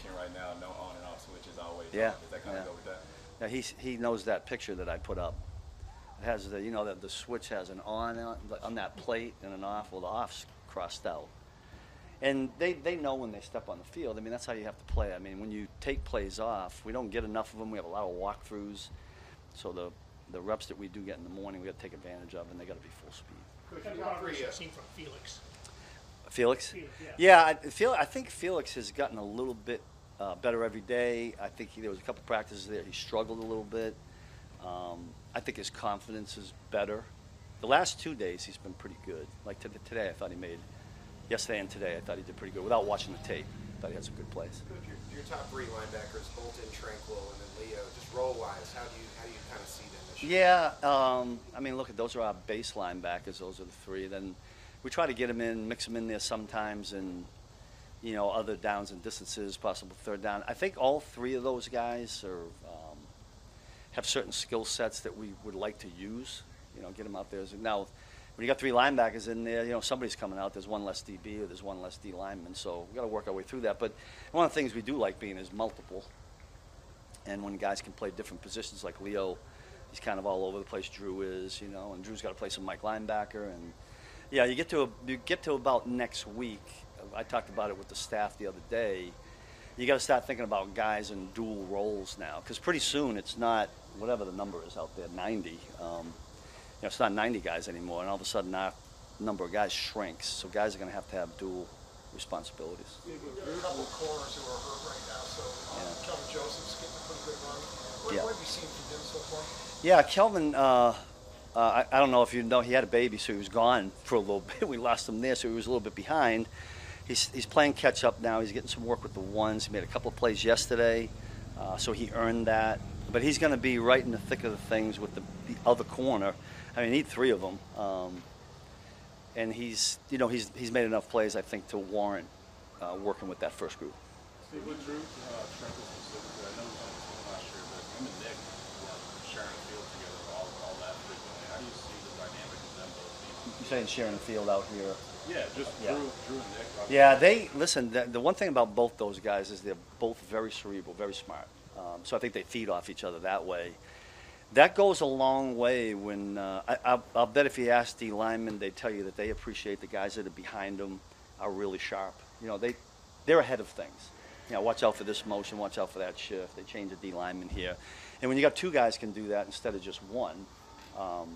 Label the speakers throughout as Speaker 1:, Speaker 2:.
Speaker 1: pitching right now, no on and off switch is always
Speaker 2: Yeah,
Speaker 1: on. Does that kind
Speaker 2: yeah.
Speaker 1: of go with that?
Speaker 2: Yeah, he's, he knows that picture that I put up. It has the, you know, that the switch has an on uh, on, on that plate and an off. Well, the off's crossed out. And they, they know when they step on the field. I mean, that's how you have to play. I mean, when you take plays off, we don't get enough of them. We have a lot of walkthroughs. So the, the reps that we do get in the morning, we got to take advantage of, and they got to be full speed.
Speaker 3: What kind of seen from Felix?
Speaker 2: Felix?
Speaker 3: Felix, yeah.
Speaker 2: Yeah, I feel. I think Felix has gotten a little bit uh, better every day. I think he, there was a couple practices there he struggled a little bit. Um, I think his confidence is better. The last two days he's been pretty good. Like t- today, I thought he made. Yesterday and today, I thought he did pretty good without watching the tape. I thought he had some good plays.
Speaker 4: Your, your top three linebackers, Bolton, Tranquill, and then Leo. Just role wise, how do you how do you kind of see them this year?
Speaker 2: Yeah, um, I mean, look, at those are our base linebackers. Those are the three. Then we try to get them in, mix them in there sometimes, and you know, other downs and distances, possible third down. I think all three of those guys are um, have certain skill sets that we would like to use. You know, get them out there. Now, when you got three linebackers in there, you know, somebody's coming out. There's one less DB or there's one less D lineman. So we got to work our way through that. But one of the things we do like being is multiple. And when guys can play different positions, like Leo, he's kind of all over the place. Drew is, you know, and Drew's got to play some Mike linebacker. And yeah, you get to a, you get to about next week. I talked about it with the staff the other day. You got to start thinking about guys in dual roles now, because pretty soon it's not whatever the number is out there, 90. Um, you know, it's not 90 guys anymore, and all of a sudden our number of guys shrinks. So guys are going to have to have dual responsibilities.
Speaker 5: Are a couple of corners who are hurt right now, so um,
Speaker 2: Yeah.
Speaker 5: Kelvin Joseph's getting a pretty good run. What,
Speaker 2: Yeah.
Speaker 5: what have you seen from him so far?
Speaker 2: Yeah, Kelvin. Uh, uh, I, I don't know if you know, he had a baby, so he was gone for a little bit. We lost him there, so he was a little bit behind. He's, he's playing catch up now. He's getting some work with the ones. He made a couple of plays yesterday, uh, so he earned that. But he's going to be right in the thick of the things with the, the other corner. I mean, need three of them. Um, and he's, you know, he's, he's made enough plays, I think, to warrant uh, working with that first group.
Speaker 6: Steve, with Drew, uh, Tranquill specifically, I know we had this last year, but him and Nick were sharing the field together all, all that frequently. How do you see the dynamic of them both being?
Speaker 2: You're saying sharing the field out here.
Speaker 6: Yeah, just
Speaker 2: Yeah.
Speaker 6: Drew, Drew and Nick. obviously.
Speaker 2: Yeah, they listen. The, the one thing about both those guys is they're both very cerebral, very smart. Um, so I think they feed off each other that way. That goes a long way. When uh, I, I'll, I'll bet if you ask D linemen, they tell you that they appreciate the guys that are behind them are really sharp. You know, they they're ahead of things. You know, watch out for this motion, watch out for that shift. They change the D lineman here, and when you got two guys can do that instead of just one, um,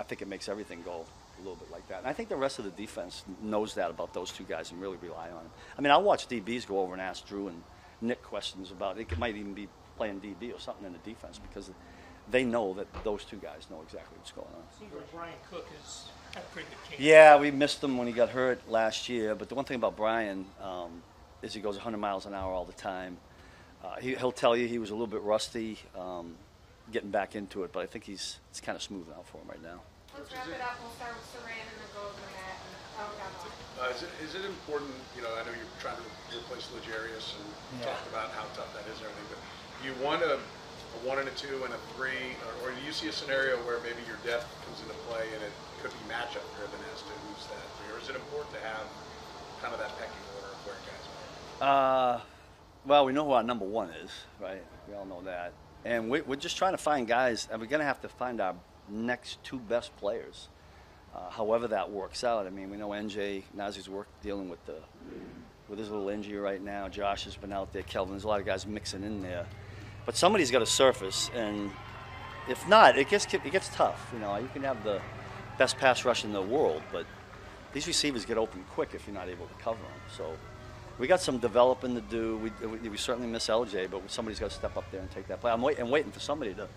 Speaker 2: I think it makes everything go a little bit like that. And I think the rest of the defense knows that about those two guys and really rely on them. I mean, I'll watch DBs go over and ask Drew and Nick questions about it. It might even be playing DB or something in the defense because they know that those two guys know exactly what's going on.
Speaker 3: Seems like Bryan Cook has had a pretty good camp.
Speaker 2: Yeah, we missed him when he got hurt last year. But the one thing about Bryan um, is he goes 100 miles an hour all the time. Uh, he, he'll tell you he was a little bit rusty um, getting back into it, but I think he's it's kind of smooth out for him right now.
Speaker 7: Let's wrap it up. We'll start with Saran and then go over to Matt.
Speaker 8: Uh, is, it, is it important, you know, I know you're trying to replace L'Jarius and talked about how tough that is and everything, but do you want a, a one and a two and a three, or, or do you see a scenario where maybe your depth comes into play and it could be matchup driven as to who's that three, or is it important to have kind of that pecking order of where guys are?
Speaker 2: Uh, well, we know who our number one is, right? We all know that. And we, we're just trying to find guys, and we're going to have to find our next two best players, uh, however that works out. I mean, we know NJ, Nazeeh's work dealing with the with his little injury right now. Josh has been out there. Kelvin, there's a lot of guys mixing in there. But somebody's got to surface, and if not, it gets it gets tough. You know, you can have the best pass rush in the world, but these receivers get open quick if you're not able to cover them. So we got some developing to do. We, we, we certainly miss LJ, but somebody's got to step up there and take that play. I'm, wait, I'm waiting for somebody to,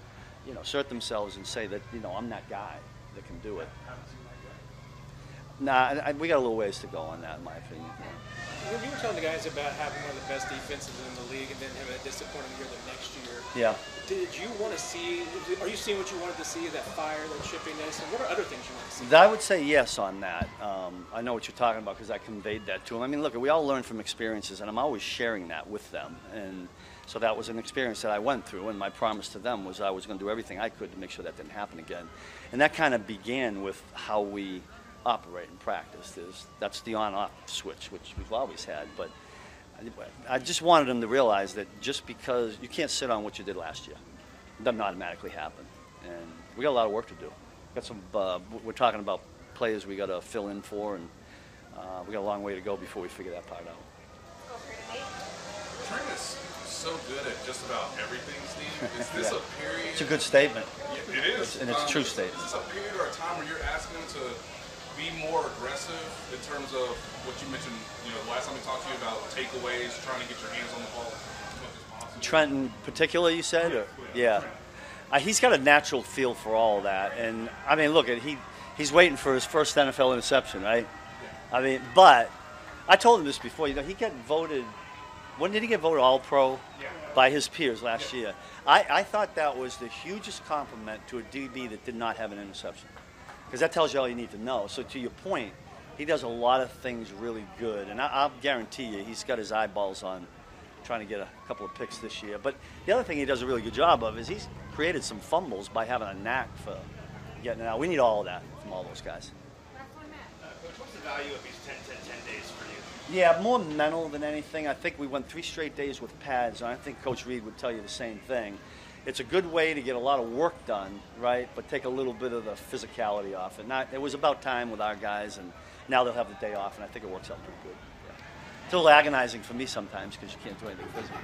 Speaker 2: you know, assert themselves and say that, you know, I'm that guy that can do it. Nah, I, I, we got a little ways to go on that, in my opinion. yeah.
Speaker 9: When you were telling the guys about having one of the best defenses in the league and then having a disappointing year the next year,
Speaker 2: Yeah.
Speaker 9: did you want to see? Are you seeing what you wanted to see? That fire, that chippiness, and what are other things you want to see?
Speaker 2: I would say yes on that. Um, I know what you're talking about because I conveyed that to them. I mean, look, we all learn from experiences, and I'm always sharing that with them. And so that was an experience that I went through, and my promise to them was I was going to do everything I could to make sure that didn't happen again. And that kind of began with how we operate and practice. There's, that's the on-off switch, which we've always had. But I just wanted them to realize that just because you can't sit on what you did last year, it doesn't automatically happen. And we got a lot of work to do. Got some. Uh, we're talking about players we got to fill in for, and uh, we got a long way to go before we figure that part out.
Speaker 7: Go for it, Nate.
Speaker 10: Trent is so good at just about everything, Steve. Is this
Speaker 2: Yeah.
Speaker 10: a period?
Speaker 2: It's a good statement.
Speaker 10: Yeah, it is.
Speaker 2: and it's a true statement.
Speaker 10: Is this a period or a time where you're asking him to be more aggressive in terms of what you mentioned, you know, the last time we talked to you about takeaways, trying to get your hands on the ball as much as possible?
Speaker 2: Trent in particular, you said? Or, yeah. Uh, he's got a natural feel for all that. And, I mean, look, at he he's waiting for his first NFL interception, right? I mean, but I told him this before. You know, he got voted, when did he get voted All Pro? By his peers last year. I, I thought that was the hugest compliment to a DB that did not have an interception. Because that tells you all you need to know. So, to your point, he does a lot of things really good. And I, I'll guarantee you, he's got his eyeballs on trying to get a couple of picks this year. But the other thing he does a really good job of is he's created some fumbles by having a knack for getting it out. We need all of that from all those guys.
Speaker 7: Last one, Matt.
Speaker 11: Coach, uh, what's the value of these 10, 10, 10 days for you?
Speaker 2: Yeah, more mental than anything. I think we went three straight days with pads, and I think Coach Reid would tell you the same thing. It's a good way to get a lot of work done, right? But take a little bit of the physicality off it. Not, it was about time with our guys, and now they'll have the day off, and I think it works out pretty good. Yeah. It's a little agonizing for me sometimes because you can't do anything physical.